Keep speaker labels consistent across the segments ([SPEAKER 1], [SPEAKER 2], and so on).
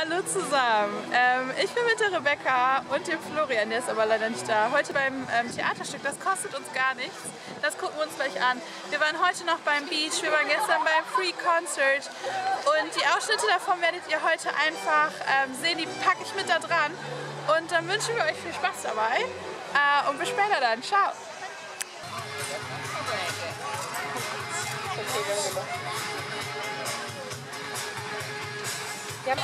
[SPEAKER 1] Hallo zusammen. Ähm, ich bin mit der Rebecca und dem Florian, der ist aber leider nicht da. Heute beim ähm, Theaterstück, das kostet uns gar nichts. Das gucken wir uns gleich an. Wir waren heute noch beim Beach, wir waren gestern beim Free Concert und die Ausschnitte davon werdet ihr heute einfach ähm, sehen, die packe ich mit da dran. Und dann wünschen wir euch viel Spaß dabei äh, und bis später dann. Ciao.
[SPEAKER 2] Ja,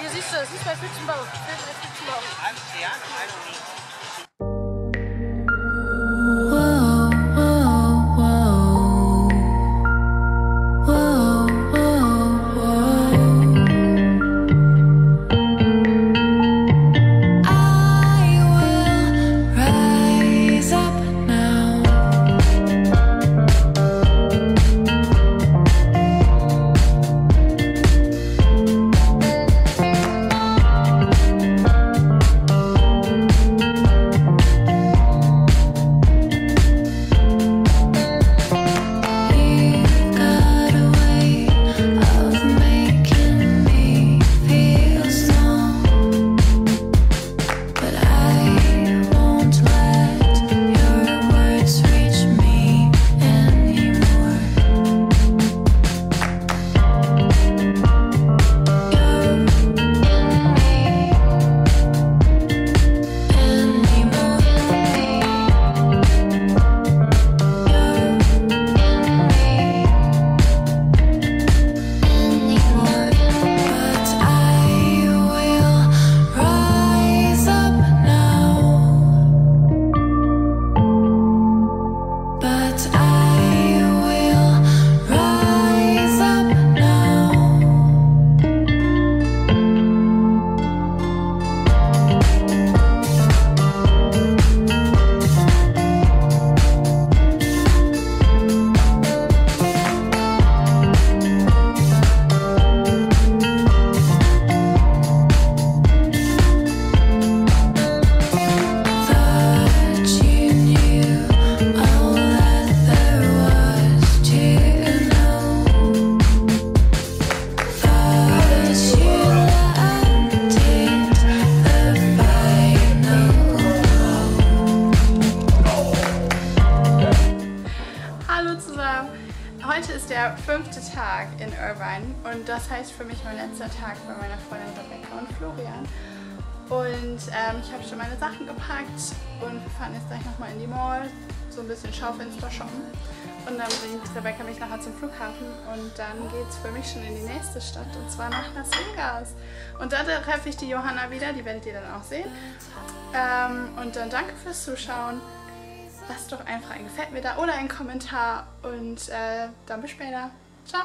[SPEAKER 2] hier siehst du, das ist bei Fitzenbau. Fitzenbau.
[SPEAKER 1] Heute ist der fünfte Tag in Irvine und das heißt für mich mein letzter Tag bei meiner Freundin Rebecca und Florian. Und ähm, ich habe schon meine Sachen gepackt und wir fahren jetzt gleich nochmal in die Mall, so ein bisschen Schaufenster shoppen. Und dann bringt Rebecca mich nachher zum Flughafen und dann geht es für mich schon in die nächste Stadt und zwar nach Las Vegas. Und da treffe ich die Johanna wieder, die werdet ihr dann auch sehen. Ähm, und dann danke fürs Zuschauen lasst doch einfach ein Gefällt mir da oder einen Kommentar und äh, dann bis später. Ciao!